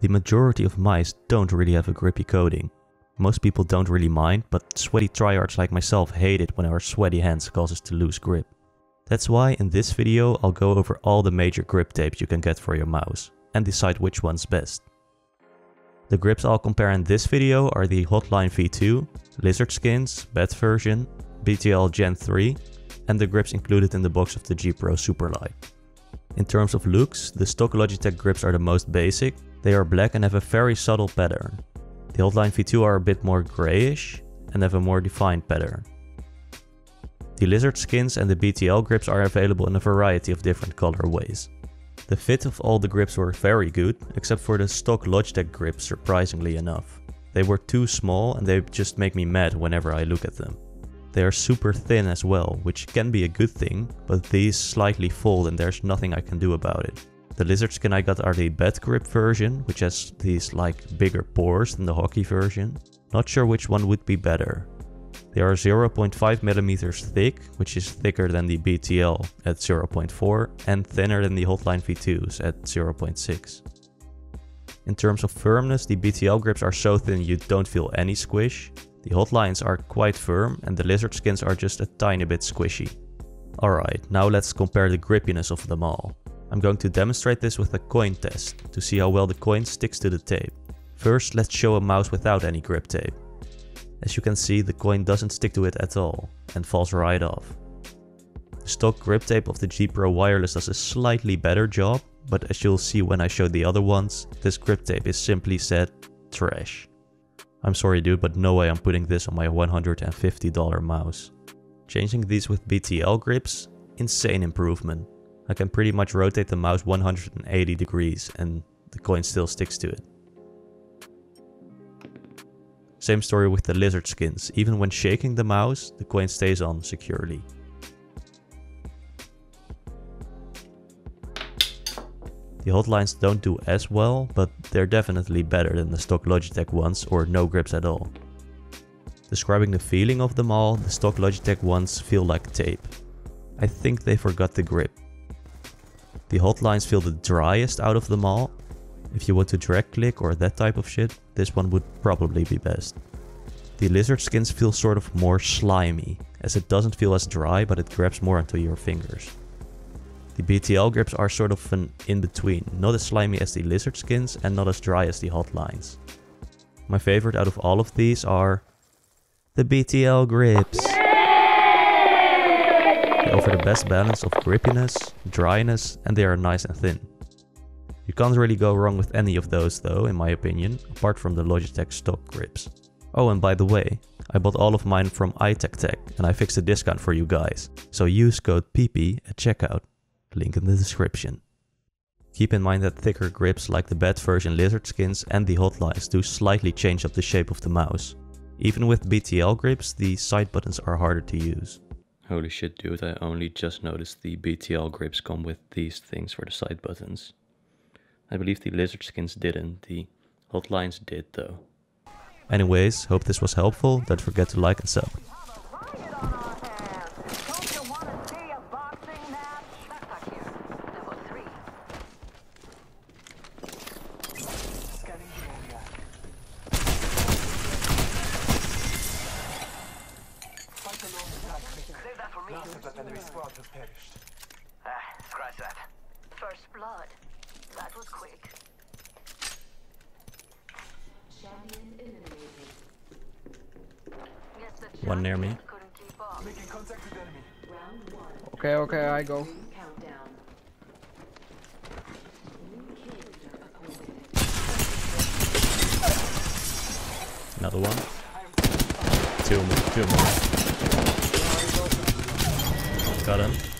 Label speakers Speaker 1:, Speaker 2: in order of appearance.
Speaker 1: The majority of mice don't really have a grippy coating. Most people don't really mind, but sweaty tryhards like myself hate it when our sweaty hands cause us to lose grip. That's why in this video I'll go over all the major grip tapes you can get for your mouse and decide which one's best. The grips I'll compare in this video are the Hotline V2, Lizard Skins, Bat version, BTL Gen 3 and the grips included in the box of the G Pro Superlight. In terms of looks, the stock Logitech grips are the most basic, they are black and have a very subtle pattern. The Hotline V2 are a bit more greyish and have a more defined pattern. The Lizard skins and the BTL grips are available in a variety of different colorways. The fit of all the grips were very good, except for the stock Logitech grips surprisingly enough. They were too small and they just make me mad whenever I look at them. They are super thin as well, which can be a good thing, but these slightly fold and there's nothing I can do about it. The lizard skin I got are the Bat grip version, which has these like bigger pores than the hockey version. Not sure which one would be better. They are 0.5 millimeters thick, which is thicker than the BTL at 0.4 and thinner than the Hotline V2s at 0.6. In terms of firmness, the BTL grips are so thin you don't feel any squish. The Hotlines are quite firm and the lizard skins are just a tiny bit squishy. Alright, now let's compare the grippiness of them all. I'm going to demonstrate this with a coin test to see how well the coin sticks to the tape. First let's show a mouse without any grip tape. As you can see the coin doesn't stick to it at all and falls right off. The stock grip tape of the G Pro Wireless does a slightly better job, but as you'll see when I show the other ones, this grip tape is simply said trash. I'm sorry dude, but no way I'm putting this on my $150 mouse. Changing these with BTL grips, insane improvement. I can pretty much rotate the mouse 180 degrees and the coin still sticks to it. Same story with the lizard skins, even when shaking the mouse, the coin stays on securely. The hotlines don't do as well, but they're definitely better than the stock Logitech ones or no grips at all. Describing the feeling of them all, the stock Logitech ones feel like tape. I think they forgot the grip. The hotlines feel the driest out of them all. If you want to drag click or that type of shit, this one would probably be best. The lizard skins feel sort of more slimy, as it doesn't feel as dry but it grabs more onto your fingers. The BTL grips are sort of an in-between, not as slimy as the lizard skins and not as dry as the hotlines. My favorite out of all of these are the BTL grips. They offer the best balance of grippiness, dryness and they are nice and thin. You can't really go wrong with any of those though, in my opinion, apart from the Logitech stock grips. Oh and by the way, I bought all of mine from Itaktech and I fixed a discount for you guys, so use code pipi at checkout link in the description. Keep in mind that thicker grips like the bat version lizard skins and the hotlines do slightly change up the shape of the mouse. Even with BTL grips, the side buttons are harder to use. Holy shit dude, I only just noticed the BTL grips come with these things for the side buttons. I believe the lizard skins didn't, the hotlines did though. Anyways, hope this was helpful, don't forget to like and sub.
Speaker 2: Enemy squad has perished.
Speaker 3: Ah, scratch that. First blood. That was quick.
Speaker 1: One near me.
Speaker 2: Making contact with enemy.
Speaker 4: Okay, okay, I go.
Speaker 1: Another one. Two more. Two more. Got him.